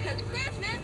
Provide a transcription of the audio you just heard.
Christmas.